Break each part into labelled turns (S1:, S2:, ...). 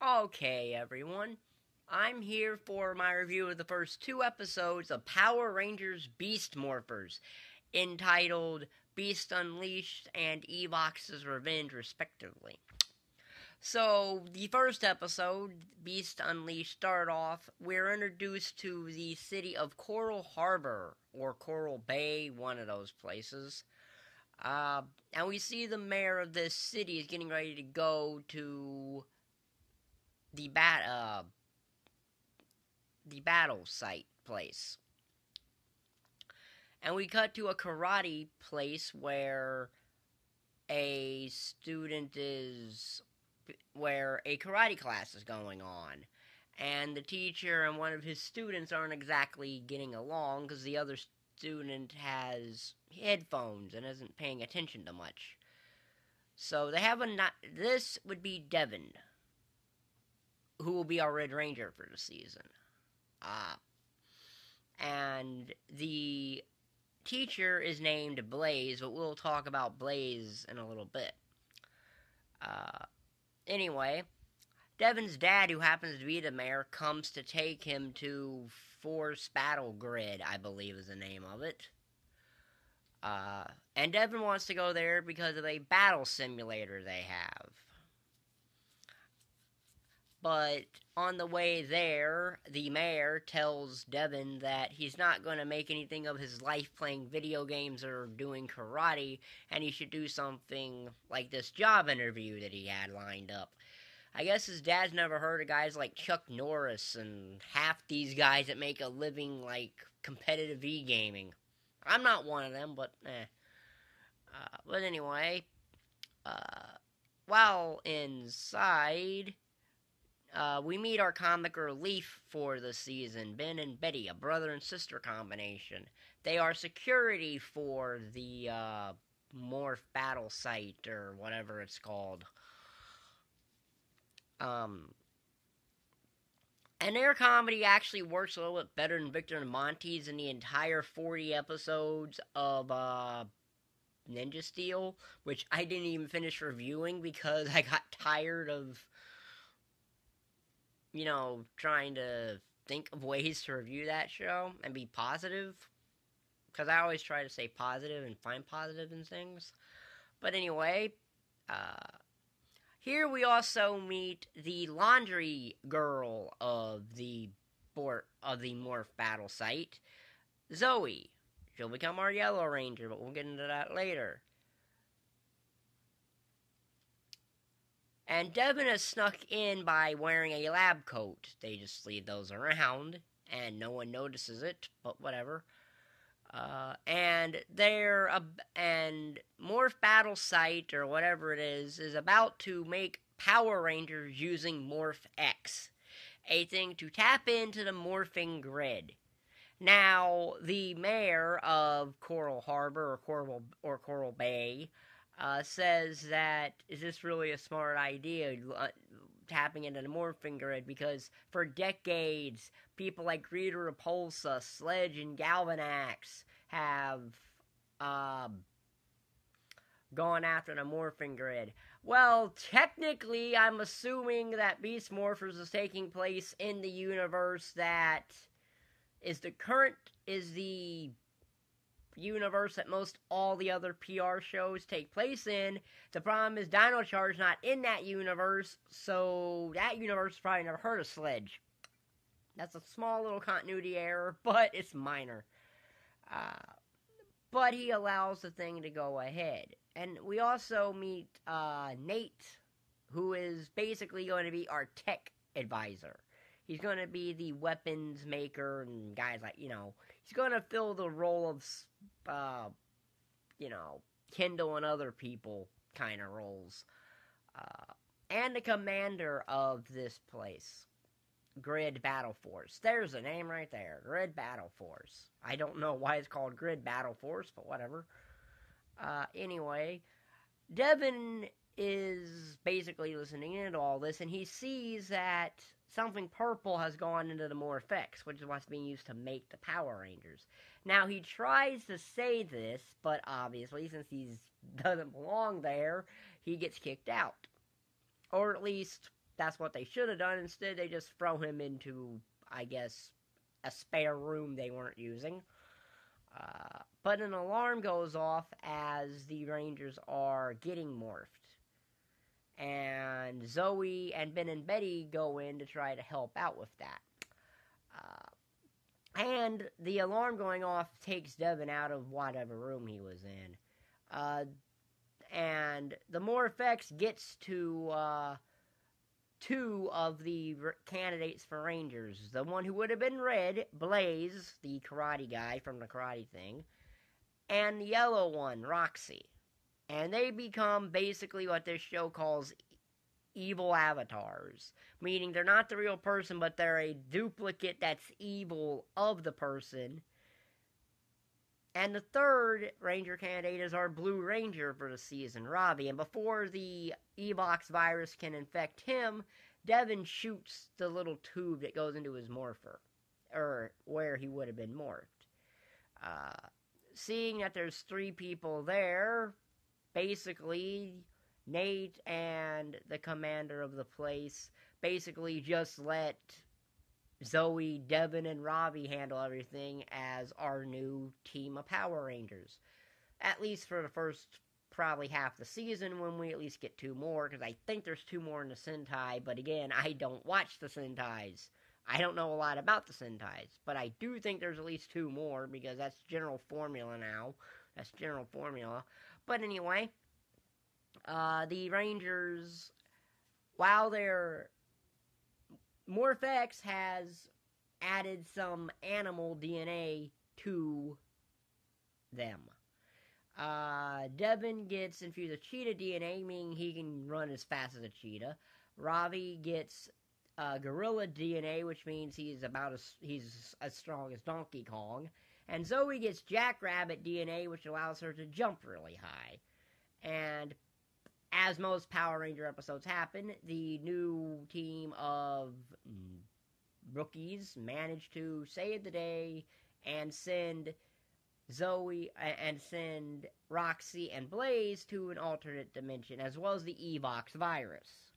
S1: Okay, everyone. I'm here for my review of the first two episodes of Power Rangers Beast Morphers, entitled Beast Unleashed and Evox's Revenge, respectively. So, the first episode, Beast Unleashed, start off, we're introduced to the city of Coral Harbor, or Coral Bay, one of those places. Uh, and we see the mayor of this city is getting ready to go to the bat uh the battle site place. And we cut to a karate place where a student is where a karate class is going on. And the teacher and one of his students aren't exactly getting along because the other student has headphones and isn't paying attention to much. So they have a not. This would be Devon, who will be our Red Ranger for the season. Uh, and the teacher is named Blaze, but we'll talk about Blaze in a little bit. Uh, anyway, Devon's dad, who happens to be the mayor, comes to take him to Force Battle Grid, I believe is the name of it. Uh, and Devon wants to go there because of a battle simulator they have. But on the way there, the mayor tells Devon that he's not going to make anything of his life playing video games or doing karate, and he should do something like this job interview that he had lined up. I guess his dad's never heard of guys like Chuck Norris and half these guys that make a living like competitive e gaming. I'm not one of them, but eh. Uh, but anyway, uh, while inside, uh, we meet our comic relief for the season Ben and Betty, a brother and sister combination. They are security for the uh, Morph Battle site or whatever it's called. Um, and their comedy actually works a little bit better than Victor and Monty's in the entire 40 episodes of uh, Ninja Steel, which I didn't even finish reviewing because I got tired of, you know, trying to think of ways to review that show and be positive. Because I always try to stay positive and find positive in things. But anyway, uh, here we also meet the laundry girl of the of the morph battle site, Zoe. She'll become our Yellow Ranger, but we'll get into that later. And Devon is snuck in by wearing a lab coat. They just leave those around, and no one notices it, but whatever. Uh, and they're a, and Morph Battle Site or whatever it is is about to make Power Rangers using Morph X, a thing to tap into the morphing grid. Now, the mayor of Coral Harbor or Coral or Coral Bay uh, says that is this really a smart idea? Uh, tapping into the morphing grid because for decades, people like Rita Repulsa, Sledge, and Galvanax have um, gone after the morphing grid. Well, technically, I'm assuming that Beast Morphers is taking place in the universe that is the current is the universe that most all the other PR shows take place in. The problem is Dino Charge not in that universe, so that universe probably never heard of Sledge. That's a small little continuity error, but it's minor. Uh, but he allows the thing to go ahead. And we also meet uh, Nate, who is basically going to be our tech advisor. He's going to be the weapons maker and guys like, you know, he's going to fill the role of, uh, you know, Kendall and other people kind of roles. Uh, and the commander of this place, Grid Battle Force. There's a name right there Grid Battle Force. I don't know why it's called Grid Battle Force, but whatever. Uh, anyway, Devon is basically listening into all this, and he sees that something purple has gone into the Morph-X, which is what's being used to make the Power Rangers. Now he tries to say this, but obviously, since he doesn't belong there, he gets kicked out, or at least that's what they should have done. Instead, they just throw him into, I guess, a spare room they weren't using. Uh, but an alarm goes off as the Rangers are getting morphed. And Zoe and Ben and Betty go in to try to help out with that. Uh, and the alarm going off takes Devon out of whatever room he was in. Uh, and the Morph-X gets to uh, two of the candidates for Rangers. The one who would have been red, Blaze, the karate guy from the karate thing, and the yellow one, Roxy. And they become basically what this show calls evil avatars, meaning they're not the real person, but they're a duplicate that's evil of the person. And the third Ranger candidate is our Blue Ranger for the season, Ravi. And before the Evox virus can infect him, Devon shoots the little tube that goes into his morpher, or where he would have been morphed. Uh, seeing that there's three people there, basically Nate and the commander of the place basically just let Zoe, Devon, and Ravi handle everything as our new team of Power Rangers. At least for the first probably half the season when we at least get two more, because I think there's two more in the Sentai, but again, I don't watch the Sentais. I don't know a lot about the Sentais, but I do think there's at least two more, because that's general formula now. That's general formula. But anyway, uh, the Rangers, while they're Morph-X has added some animal DNA to them. Uh, Devon gets infused with cheetah DNA, meaning he can run as fast as a cheetah. Ravi gets uh, gorilla DNA, which means he's about as he's as strong as Donkey Kong. And Zoe gets Jackrabbit DNA, which allows her to jump really high. And as most Power Ranger episodes happen, the new team of rookies manage to save the day and send Zoe uh, and send Roxy and Blaze to an alternate dimension, as well as the Evox virus.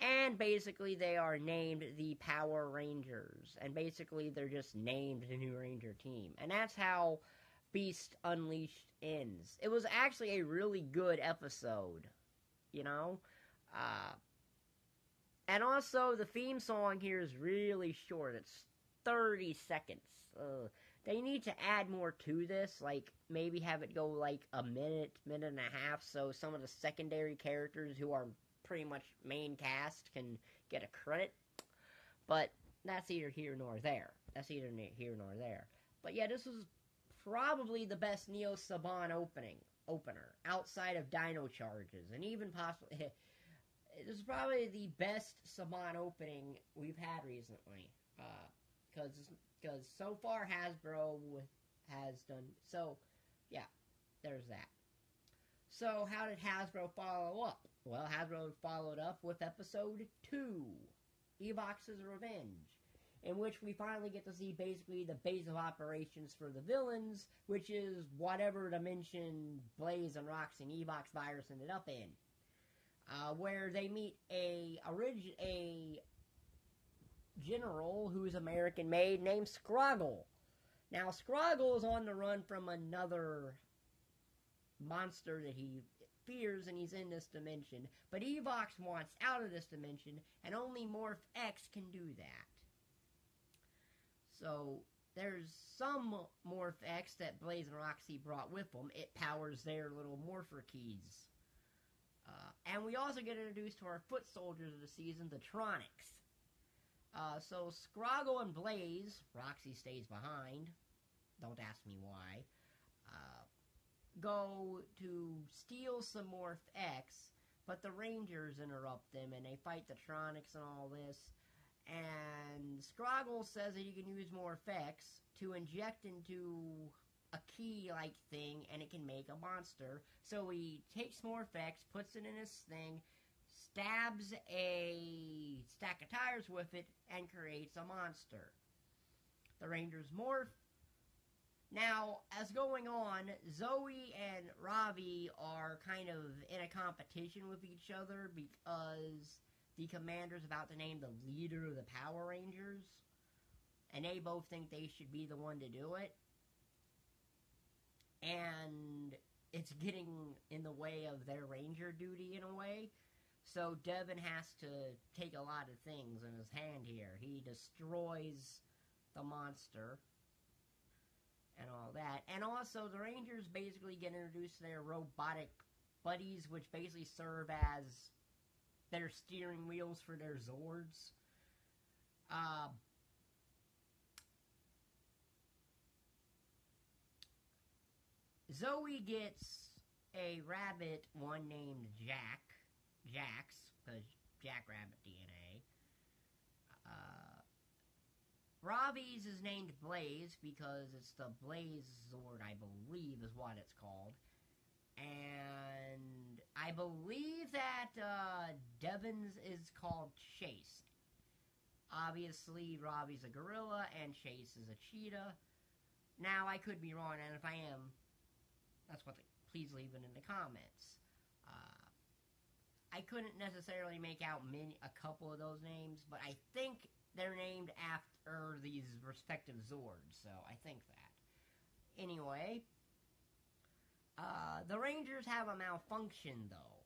S1: And basically, they are named the Power Rangers. And basically, they're just named the New Ranger team. And that's how Beast Unleashed ends. It was actually a really good episode you know? Uh, and also, the theme song here is really short. It's 30 seconds. Uh, they need to add more to this, like maybe have it go like a minute, minute and a half, so some of the secondary characters who are pretty much main cast can get a credit. But that's either here nor there. That's either here nor there. But yeah, this was probably the best Neo Saban opening opener outside of Dino Charges, and even possibly this is probably the best Saban opening we've had recently. Because uh, because so far Hasbro has done so. Yeah, there's that. So how did Hasbro follow up? Well, Hasbro followed up with episode two, Evox's Revenge in which we finally get to see basically the base of operations for the villains, which is whatever dimension Blaze and Roxy and Evox virus ended up in. Uh, where they meet a orig- a general who's American made named Scrozzle. Now Scrozzle is on the run from another monster that he fears and he's in this dimension, but Evox wants out of this dimension and only Morph X can do that. So there's some Morph X that Blaze and Roxy brought with them. It powers their little Morpher keys. Uh, and we also get introduced to our foot soldiers of the season, the Tronics. Uh, so Scrozzle and Blaze, Roxy stays behind. Don't ask me why. Uh, go to steal some Morph X, but the Rangers interrupt them and they fight the Tronics and all this and Scrozzle says that you can use Morph-X to inject into a key-like thing, and it can make a monster. So he takes Morph-X, puts it in his thing, stabs a stack of tires with it, and creates a monster. The Rangers morph. Now, as going on, Zoe and Ravi are kind of in a competition with each other because the commander's about to name the leader of the Power Rangers, and they both think they should be the one to do it. And it's getting in the way of their ranger duty in a way. So Devon has to take a lot of things in his hand here. He destroys the monster and all that. And also, the Rangers basically get introduced to their robotic buddies, which basically serve as their steering wheels for their Zords. Uh, Zoe gets a rabbit, one named Jack, Jax, because Jack Rabbit DNA. Uh, Ravi's is named Blaze because it's the Blaze Zord, I believe, is what it's called. And I believe that uh, Devon's is called Chase. Obviously, Ravi's a gorilla and Chase is a cheetah. Now, I could be wrong, and if I am, that's what. The, please leave it in the comments. Uh, I couldn't necessarily make out many, a couple of those names, but I think they're named after these respective Zords, so I think that. Anyway, uh, the Rangers have a malfunction, though,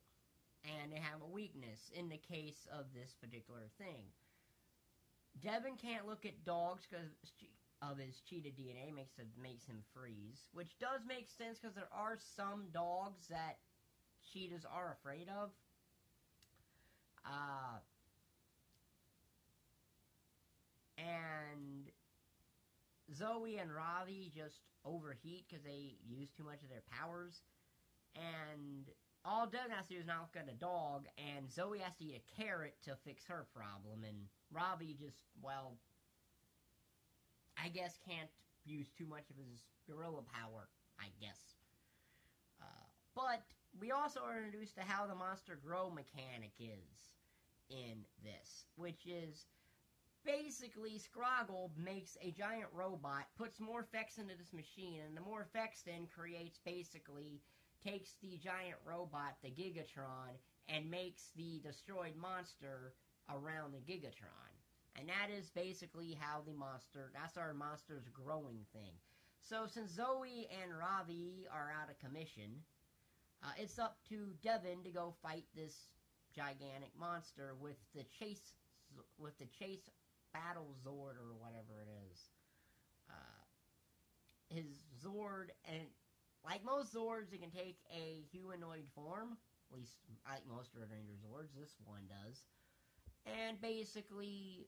S1: and they have a weakness in the case of this particular thing. Devon can't look at dogs because of his cheetah DNA makes makes him freeze, which does make sense because there are some dogs that cheetahs are afraid of. Uh, and Zoe and Ravi just overheat because they use too much of their powers. And all Devon has to do is look at a dog, and Zoe has to eat a carrot to fix her problem. And Ravi just, well, I guess can't use too much of his gorilla power, I guess. Uh, but we also are introduced to how the monster grow mechanic is in this, which is basically Scrozzle makes a giant robot, puts Morph-X into this machine, and the Morph-X then creates basically takes the giant robot, the Gigatron, and makes the destroyed monster around the Gigatron. And that is basically how the monster, that's our monster's growing thing. So since Zoe and Ravi are out of commission, uh, it's up to Devon to go fight this gigantic monster with the chase, with the chase battle Zord or whatever it is. Uh, his Zord, and like most Zords, it can take a humanoid form. At least, like most Red Ranger Zords, this one does. And basically,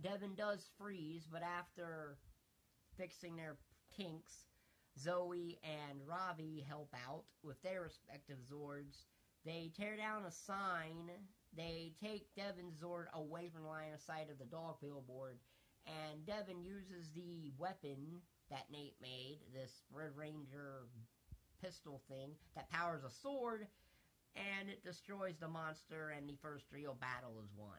S1: Devon does freeze, but after fixing their kinks, Zoe and Ravi help out with their respective Zords. They tear down a sign. They take Devon's Zord away from the line of sight of the dog billboard, and Devon uses the weapon that Nate made, this Red Ranger pistol thing that powers a sword, and it destroys the monster, and the first real battle is won.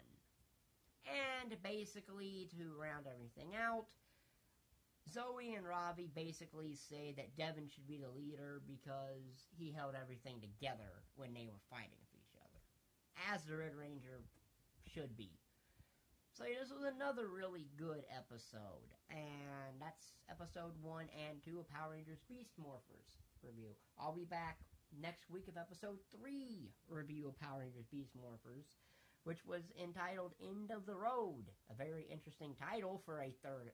S1: And basically, to round everything out, Zoe and Ravi basically say that Devon should be the leader because he held everything together when they were fighting. As the Red Ranger should be. So this was another really good episode. And that's episode 1 and 2 of Power Rangers Beast Morphers review. I'll be back next week of episode 3 review of Power Rangers Beast Morphers which was entitled End of the Road. A very interesting title for a third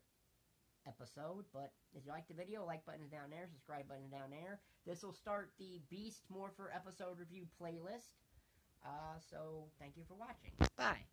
S1: episode. But if you like the video, like button down there, subscribe button down there. This will start the Beast Morpher episode review playlist. Uh, so thank you for watching. Bye.